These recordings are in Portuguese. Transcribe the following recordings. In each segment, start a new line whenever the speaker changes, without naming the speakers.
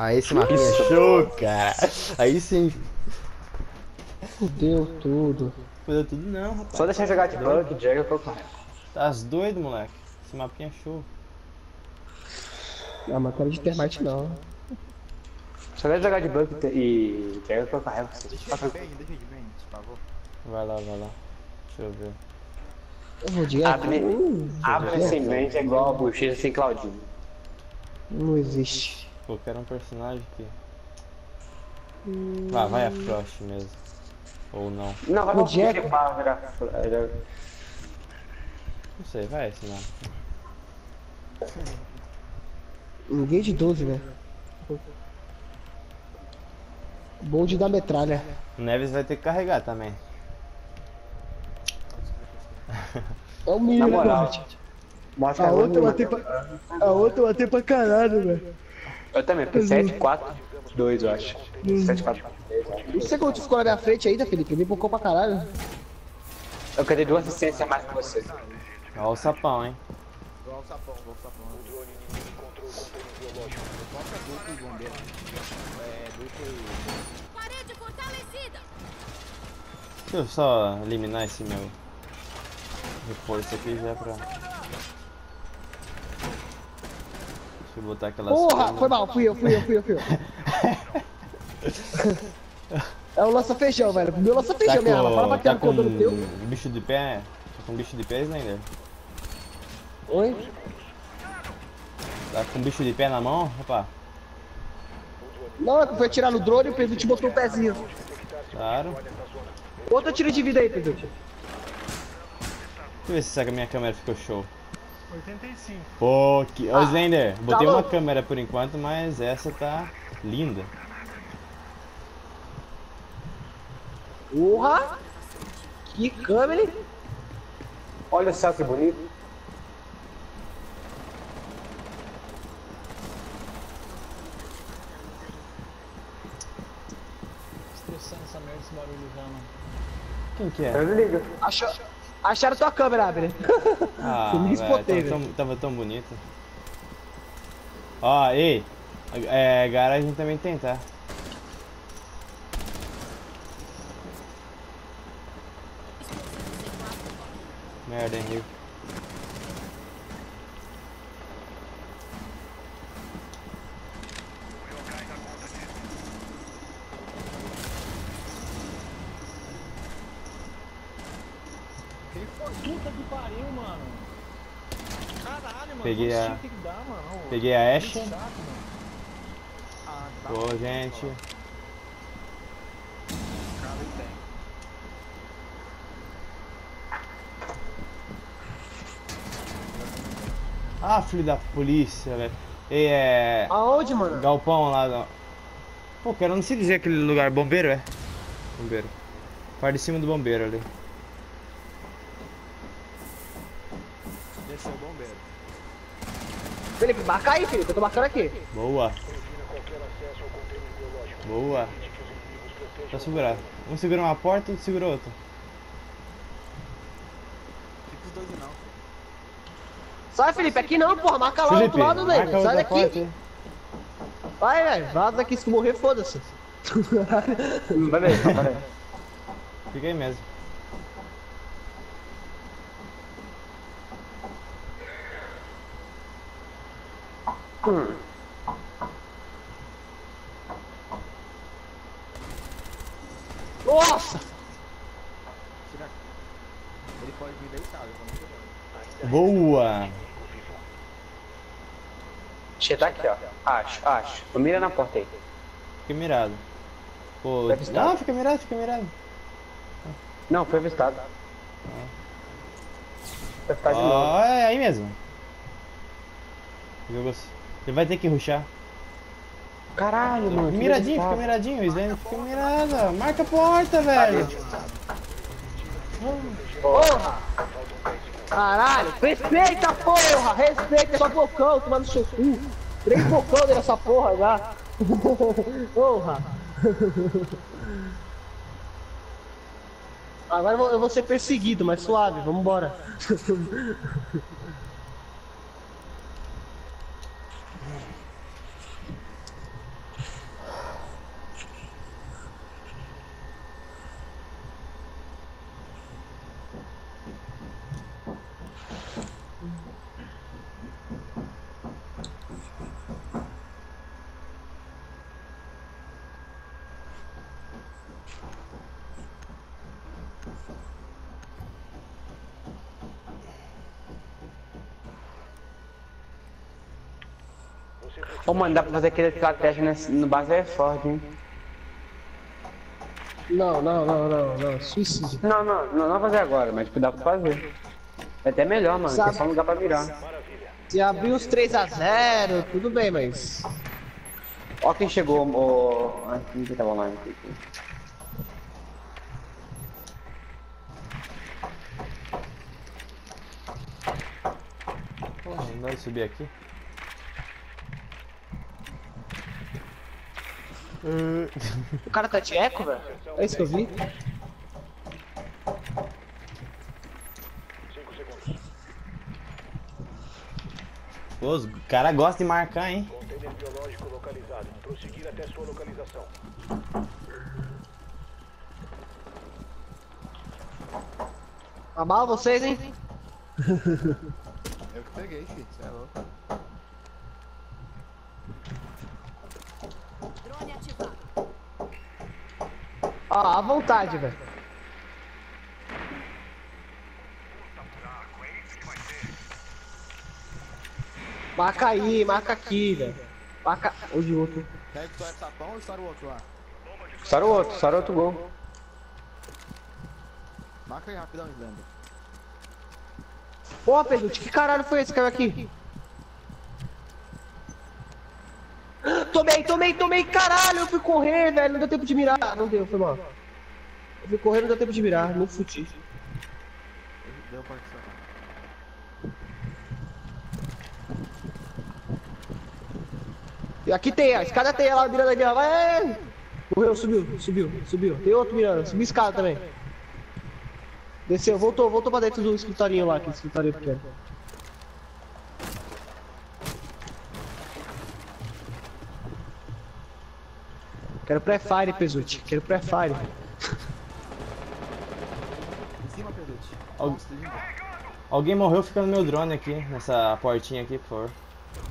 Aí esse mapinha é show, cara. Aí sim.
Fudeu tudo.
Fudeu tudo não, rapaz.
Só deixar jogar de bug, Jagger pra correr.
Tá doido, moleque. Esse mapinha é show.
Ah, mas quero de termite não.
Só deixa jogar de bug e Jagger pra correr.
Deixa eu de bem, deixa eu de bem, por favor.
Vai lá, vai lá. Deixa eu ver.
Eu vou de
Abre, abre sem mente é igual a buchicha sem Claudinho.
Não existe.
Pô, quero um personagem que. Vai, vai a Frost mesmo. Ou não.
Não, vai
O Jack-
Não sei, vai esse não.
Ninguém de 12, velho. Bold da metralha.
O Neves vai ter que carregar também.
É o mínimo,
Na moral.
né,
Mostra
A
a
outra eu
outra
matei pra... A outra eu matei pra caralho, velho.
Eu também, porque 7, 4, 2, eu acho. 7, 4, 2, eu acho.
Não sei quando tu ficou na minha frente ainda, Felipe. Me bocou pra caralho.
Eu queria duas assistências a mais que você.
Ó o sapão, hein.
Igual o sapão, igual o sapão. Bota duplo e bombeiro. É, duplo e...
Parede fortalecida.
Deixa eu só eliminar esse meu reforço aqui já pra. Eu botar aquelas.
Porra, foi mal. Fui eu, fui eu, fui eu, fui eu. É o lança-feijão, velho. Meu
Tá
lança-feijão, minha arma. Fala
com,
bater
tá
no
com
cabelo teu.
bicho de pé? Tá com bicho de pé, Slender?
Oi?
Tá com bicho de pé na mão? Opa,
Não, é que foi atirar no drone e o Pedro te botou o pezinho.
claro.
Outro tiro de vida aí, Pedro.
Deixa eu ver se essa minha câmera ficou show.
85.
Pô, que. Ô Slender, botei
tá
uma
louco.
câmera por enquanto, mas essa tá linda.
Porra! Que câmera?
Olha só que bonito.
Estressando essa merda, esse barulho já, mano.
Quem que é?
Eu ligo.
Achou... Acharam tua câmera, Abner.
Ah,
me espotei,
tava, tão, tava tão bonito. Ó, ei, é, garagem também tem, tá? Merda, hein, Rio.
Puta que pariu, mano. Caralho, mano.
Peguei a- Peguei a
tá.
Pô, gente. Ah, filho da polícia, velho. É.
Aonde, mano?
Galpão lá. do- Pô, cara, eu não sei dizer aquele lugar. Bombeiro, é? Bombeiro. Parte de cima do bombeiro ali.
Desceu o bombeiro.
Felipe, marca aí, Felipe. Eu tô marcando aqui.
Boa. Boa. Pra segurar. Um segura uma porta e outro segura outra.
Fica os dois não.
Sai, Felipe. Aqui não, porra. Marca lá do outro lado, velho. Sai
porta
daqui.
aí.
Vai, velho. Vaza daqui. Se morrer, foda-se.
Vai ver.
Fica aí mesmo.
Nossa!
Será que... Ele pode eu não.
Boa.
Che, tá aqui, ó. Acho, acho. Mira na porta aí.
Fica mirado. Pô, não, fica mirado, fica mirado.
Não, foi avistado. Vai ficar de novo.
Ó, é aí mesmo. Jogou. Ele vai ter que ruxar.
Caralho, mano.
Miradinho, fica miradinho. O Slender fica mirado. Marca a porta, velho.
Porra! Caralho! Respeita, porra! Respeita só bocão, tomando seu cu! Três bocão nessa porra já! Porra! Agora eu vou, eu vou ser perseguido, mas suave, vambora.
Ô, mano, dá pra fazer aquela estratégia nesse- no base é forte, hein?
Não, não, não, não, não. Suicídio.
Não, não, não, não fazer agora, mas tipo, dá pra fazer. É até melhor, mano,
Sabe-
que é só um lugar pra mirar.
Se abrir os 3x0, tudo bem, mas.
Ó quem chegou, o... Ah, quem que tava online aqui?
Pô, não subir aqui.
O cara tá de eco, velho? É isso que eu vi?
Pô, os cara gosta de marcar, hein?
Container biológico localizado. Prosseguir até sua localização.
Tá mal vocês, hein?
Eu que peguei, filho. Você é louco.
Ó, à vontade, velho. Marca aí, marca aqui, velho. Marca. Hoje outro.
Quer que tu é sapão ou estoura o outro lá?
Só o outro, outro gol.
Marca aí rapidão, Slender.
Pô, Pedute, que caralho foi esse que caiu aqui? Tomei, tomei, tomei, caralho, eu fui correr, velho, não deu tempo de mirar. Não deu, foi mal. Eu fui correr, não deu tempo de mirar, me fudi.
Deu pra que
E aqui tem, a escada tem ela mirando ali, ó. Vai! Morreu, subiu, subiu, subiu. Tem outro mirando, subiu escada também. Desceu, voltou, voltou pra dentro do escritorinho lá, aquele escritorinho pequeno. Quero pré-fire, Pesuti. Quero pré-fire.
Em cima, Pedute.
Al-
Nossa, lindo.
Alguém morreu ficando no meu drone aqui, nessa portinha aqui, por favor.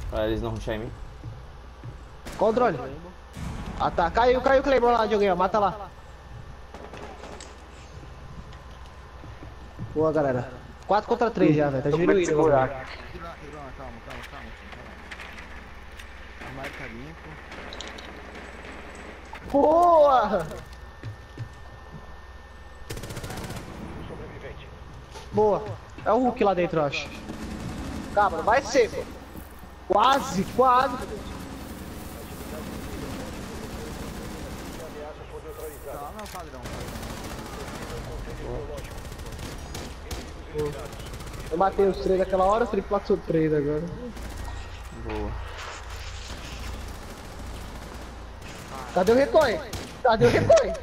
Pra eles não rushar em mim.
Qual o drone? Ah tá, caiu, caiu o Claymore lá de alguém, ó. Mata lá. Boa, galera. 4 contra 3 já, velho. Tá diminuindo.
calma, calma, calma. calma. O mar tá limpo.
Boa! Boa. É o Hulk lá dentro, eu acho. Calma, vai ser. pô. Quase, quase.
Tá, não, padrão.
Eu matei os três naquela hora, o Felipe matou três agora.
Boa.
Cadê o recoil? Cadê o recoil?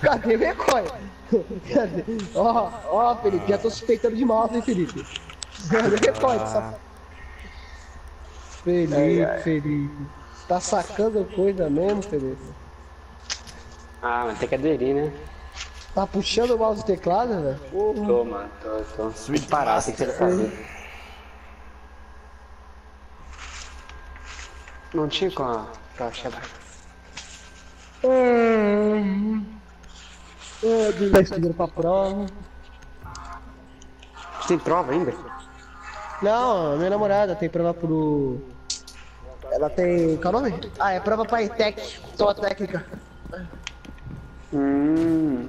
Cadê o recoil? Cadê? Ó, ó, Felipe, já tô suspeitando de mouse, hein, Felipe? Cadê o recoil? dessa- Felipe, Felipe. Tá sacando coisa mesmo, Felipe?
Ah, mas tem que aderir, né?
Tá puxando o mouse e teclado, velho? Porra.
Tô, mano, tô, tô. Que parar, tem que fazer. Não tinha com a caixa.
É, tá estudando pra prova.
Tem prova ainda?
Não, minha namorada tem prova pro. Ela tem. Qual é o nome? Ah, é prova pra ETEC, só técnica.
Hum.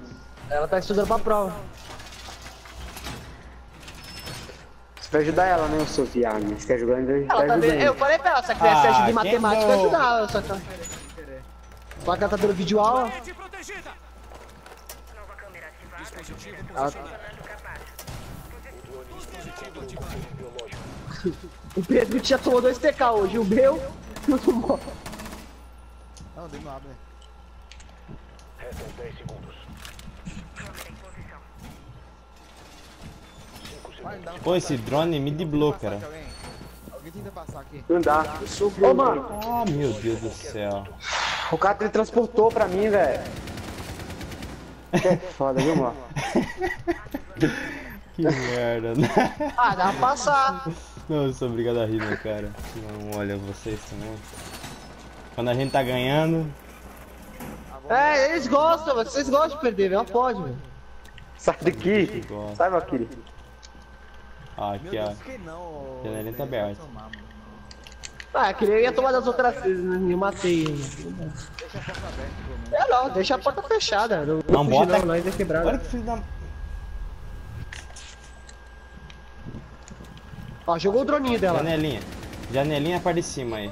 Ela tá estudando pra prova.
Você vai ajudar ela, né, o seu viado? Quer ajudar ainda?
Ela
tá ajudando.
Eu falei pra ela, se ela quisesse
Ah,
ajudar matemática, eu
não?
ajudava. Só que ela. Ela tá dando vídeo aula. Ela... O Pedro já tomou dois TK hoje, o meu não tomou.
Não, dele não abre?
Restam 10 segundos.
Pô, esse drone me deblou, cara.
Alguém? Tenta passar aqui.
Não dá. Ô, mano,
Ah, meu Deus do céu.
O cara teletransportou pra mim, velho. É foda, viu, mano?
Que merda.
Ah, dá pra passar.
Não, eu sou obrigado a rir, meu cara. Não, olha vocês também. Quando a gente tá ganhando.
É, eles gostam, vocês gostam de perder, velho. Pode, velho.
Sai daqui. Sai, Valkyrie.
Ah, aqui, ó. Janelinha tá aberta.
Ah, que nem eu ia tomar das outras vezes, né? Eu matei. né? É não, deixa a porta fechada. Não,
Não,
fugir
bota-
não, nós é quebrado.
Olha que filho da.
Ó, jogou o droninho dela.
Janelinha. Janelinha parte de cima aí.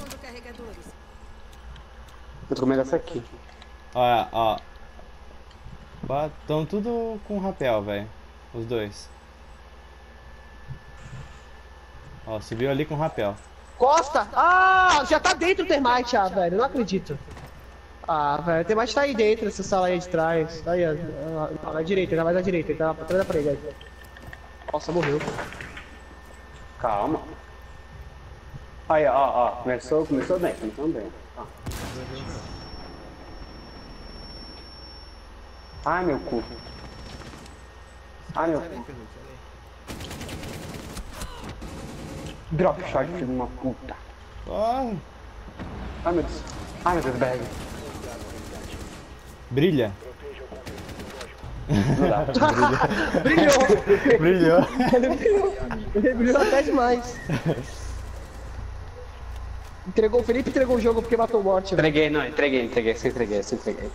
Eu tô comendo essa aqui.
Ó, ó. Estão tudo com rapel, velho. Os dois. Ó, subiu ali com rapel.
Costa! Ah, já tá dentro o termite, ah, velho. Não acredito. Ah, velho, o termite tá aí dentro, essa sala aí de trás. Aí, ó. Ah, Na direita, ele vai da direita, ele tá atrás da parede. aí. Nossa, morreu.
Calma. Aí, ó, ó. Começou, começou bem, começou bem. Ó. Ai, meu cu. Ai, meu cu. Drop shot, filho de uma puta.
Ó,
Ai, meu Deus. Ai, meu Deus, bag.
brilha.
Brilhou!
Brilhou.
Ele brilhou. Ele brilhou até demais. Entregou, o Felipe entregou o jogo porque matou o velho.
Entreguei, não, entreguei, entreguei, se entreguei, se entreguei.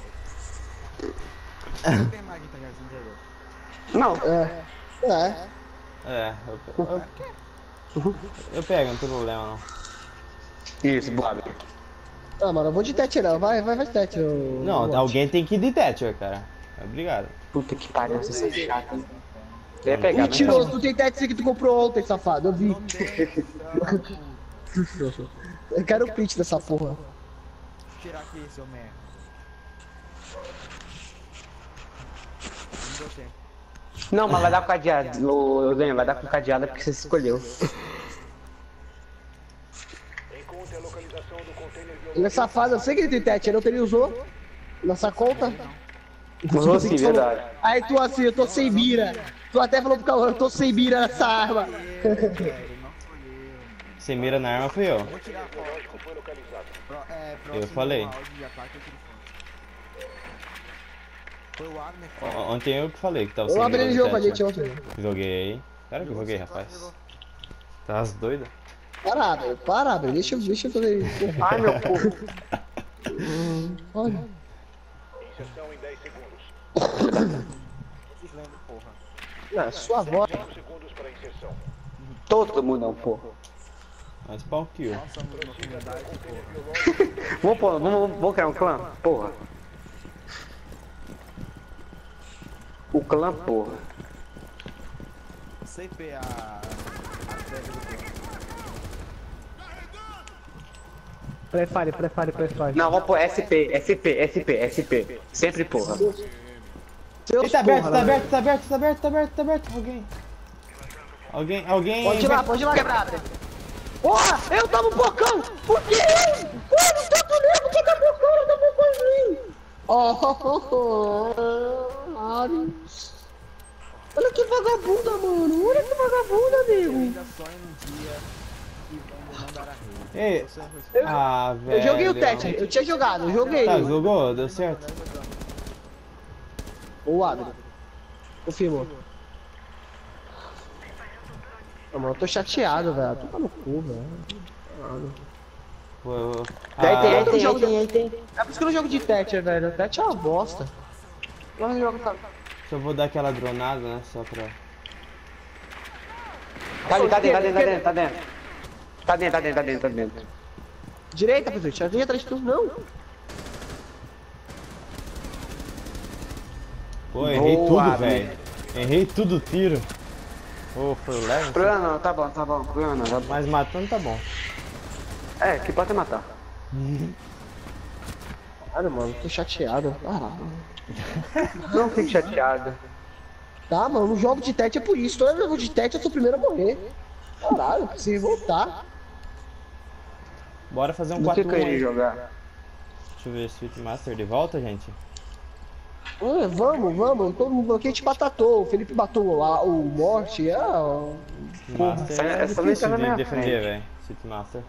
Não entregou.
Não,
É. É.
É, eu, eu, eu pego, não tem problema não.
isso, Bob.
Ah, mano, eu vou de tete não. Vai, vai, vai de tete. ô-
Não,
Morte.
alguém tem que ir de Thatcher, cara. Obrigado.
Puta que pariu, vocês são chatos. hein? Eu ia pegar, mas
Mentiroso, tu tem tete que tu comprou ontem, safado. Eu vi. Eu quero o print dessa porra.
Tirar aqui, seu merda. Não deu tempo.
Não, mas vai dar com cadeado. Zen, vai dar com cadeado porque você escolheu.
Encontre a localização do container
Ele é
biológico.
safado, eu sei que ele tem tete, não ele usou. Nossa conta.
Usou sim, verdade.
Aí tu assim, eu tô sem mira. Tu até falou pro Cauã, eu tô sem mira nessa arma.
Você mira na arma, fui eu.
Vou tirar a foto.
Foi localizado.
Pro, é, próximo
falei.
áudio de ataque eu tiro foto. Foi o que
Ontem eu que falei que tava
Eu
sem
abri
mira
ele
no
jogo pra
Thatcher.
gente ontem.
Joguei. Claro que eu joguei, rapaz. Tá as doidas?
Para, Abel, para, Abel, deixa, eu- deixa eu fazer isso.
Ai, meu cu.
Olha.
Inserção em 10 segundos.
Não, sua voz.
5 segundos para inserção.
Todo mundo é um porra.
Mas pau
comunidade, porra.
Vamos, pôr- vamos, vamos criar um clã? Porra. O clã, porra.
CP a. a treve do.
Prefire, prefire, prefire.
Não, vamos pôr SP, SP, SP, SP. Sempre porra.
Ele tá aberto, tá aberto, tá aberto, tá aberto, tá aberto, tá aberto. Alguém. Alguém, alguém.
Pode ir lá, pode ir lá, quebrada. Porra, eu tava um bocão! Por que eu? Porra, não tô com medo, porque tá bocão, eu tô bocão em mim! Oh, Olha que vagabunda, mano. Olha que vagabunda, amigo.
Ei,
responde.
ah, velho.
Eu joguei o teste, eu tinha jogado, eu joguei.
Tá, jogou? Deu certo?
O Adro. Confirmou. Não, mano, eu tô chateado, velho. Tô no cu, velho.
Ah,
tem, aí tem, aí tem.
É por isso que eu não jogo de Thatcher, velho. Thatcher é uma bosta. Jogo, sabe?
só vou dar aquela dronada, né? Só pra.
Tá ali, tá dentro, tá dentro, tá dentro, tá dentro. Tá dentro, tá dentro, tá dentro, tá dentro.
Direita, presidente. Já vem atrás de tu. Não.
Pô, errei
Boa,
tudo, velho. Errei tudo o tiro. Ô, foi o leve?
Problema não, tá bom, tá bom, problema não, tá bom.
Mas matando tá bom.
É, que pode matar.
Caralho, mano. Tô chateado. Caralho.
Não fique chateado.
Tá, mano. No jogo de Thatcher é por isso. Todo jogo de Thatcher eu sou o primeiro a morrer. Caralho, preciso voltar.
Bora fazer um
Do que
4
que eu
1
iria
aí.
jogar?
Deixa eu ver Sweet Master de volta, gente.
É, vamos, vamos. Todo mundo aqui te batatou. O Felipe matou a- o Morte. Ah.
Sweet Master
essa-
é
essa
difícil
tá na
de
minha
defender, velho. Sweet Master.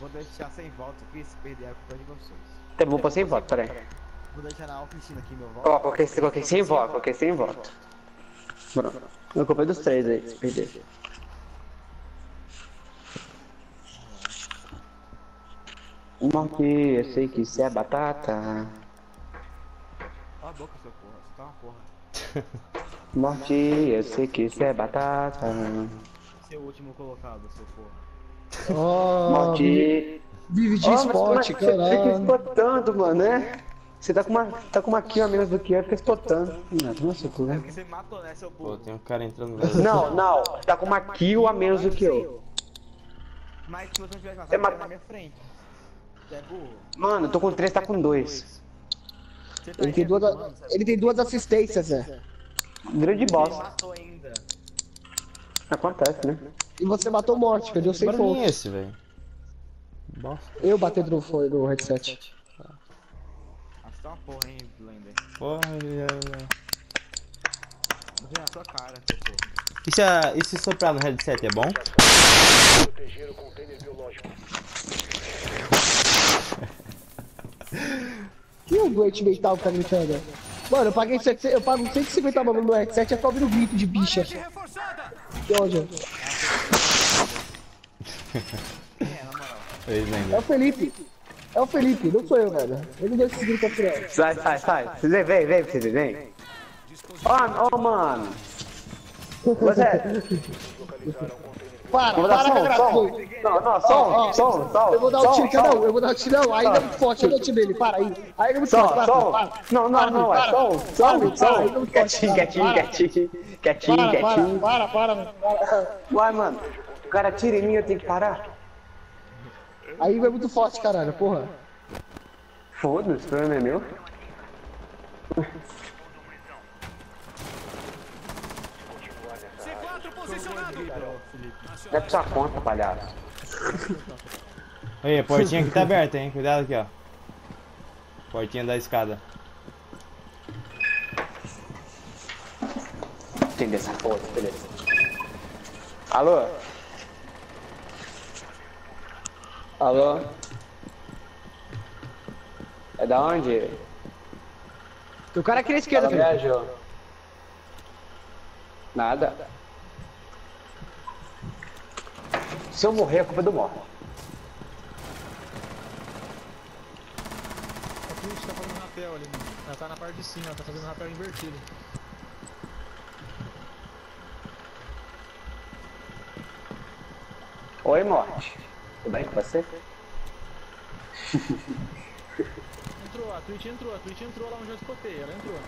Vou deixar sem voto aqui se perder a é culpa de vocês.
Tá bom, sem voto, peraí.
Vou deixar na oficina aqui meu voto.
Ó, coloquei, coloquei sem voto, coloquei sem voto. Pronto. Eu comprei dos três aí, se perder. Uma aqui, eu sei que isso é batata.
Cala a boca, seu porra, você tá uma porra.
Morte, eu sei que isso é batata.
Seu é último colocado, seu porra.
Ó,
Morte.
vive de
mas
esporte,
como é que Você fica explotando, mano, né? Você tá com uma, tá com uma kill a menos do que eu, fica explotando. Não, cu,
É
né?
porque você matou, né, seu
Pô,
burro?
tem um cara entrando no
Não, não, tá com uma kill a menos do que eu.
Mas se você não tivesse matado,
Você
na minha frente. Você é burro.
Mano, eu tô com 3, tá com 2.
Você tá
Ele tem duas,
reclamando, sabe?
ele tem duas assistências, né?
Grande bosta. Acontece, né?
E você matou o morte, perdeu
Que
100
barulhinho é
pontos.
esse, velho?
Eu bati no, foi no headset.
Você tá uma porra, hein, Blender.
Porra, é-
ver na sua cara, seu porra.
E se, a, e se soprar no headset é bom?
Proteger o container biológico.
Que o doente mental que tá gritando? Mano, eu paguei 700, eu pago 150 mano no headset e ficar ouvindo grito de bicha. Que ódio.
É, na moral?
Ei,
É o Felipe. É o Felipe, não sou eu, velho. Ele não deu esse grito não.
Sai, sai, sai. Você vem, vem, vem, você vem. Ó, ó, mano. Você.
Para,
Vou dar
para com a
som. Não, não, som, som, som.
Eu vou dar um
som,
tiro, não, eu vou dar um tiro, não. Aí ele é muito forte, eu dou tiro nele, para aí. Aí ele é muito forte, para, para.
Não, não,
Para,
não, é
para.
som,
Para,
som,
para, é
som. Quietinho, quietinho,
para.
quietinho. Quietinho,
Para, para,
quietinho.
para, para, para.
Uai, mano. O cara tira em mim, eu tenho que parar.
Aí vai muito forte, caralho, porra.
Foda-se, o problema é meu. Não é pra sua conta, palhaço.
Aí, a portinha aqui tá aberta, hein? Cuidado aqui, ó. Portinha da escada.
Entender essa porra, beleza. Alô? Alô? É da onde?
O cara aqui na esquerda, Felipe.
Viajou. Nada. Se eu morrer, a culpa é do morro.
A Twitch tá fazendo rapel ali, mano. Ela tá na parte de cima, ela tá fazendo rapel invertido.
Oi, morte. Tudo bem com você?
Entrou, a Twitch entrou, a Twitch entrou lá onde eu escotei, ela entrou.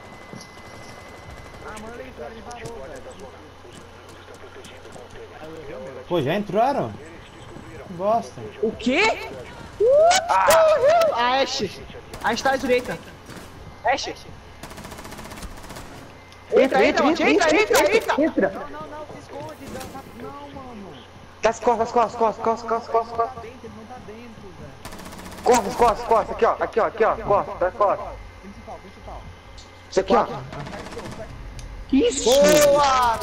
Ah, manda ele entrar, ele parou. Ah.
Pô, já entraram? Que Bosta.
O quê? Uh, a Ashe. A Ashe tá à direita. Ashe. Entra, entra, entra, entra, entra, entra.
Entra!
Não, não, se esconde. Não, não, mano.
Das costas, costas, costas, costas, costas, costas,
Tá dentro, ele não tá dentro, velho.
costas, costas, costas, aqui ó, aqui ó, aqui ó, costas, das costas.
Principal, principal.
Isso aqui ó. Isso!
Boa,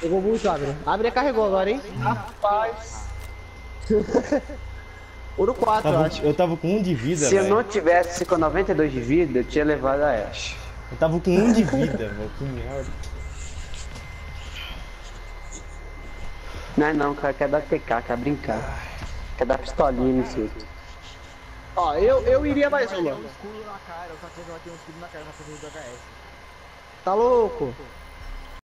Pegou muito, Abner. Abner carregou agora, hein? Rapaz. Ouro 4, eu
Tava-
acho.
eu tava com um de vida,
Se eu
velho.
não tivesse com 92 de vida, eu tinha levado a Ash.
Eu tava com um de vida, velho. Que merda.
Não é não, cara, quer dar TK, quer brincar. Quer dar pistolinha nisso. outro.
Ó, eu, eu iria mais uma.
Um escudo na cara, eu só que um escudo na cara pra fazer o do HS.
Tá louco?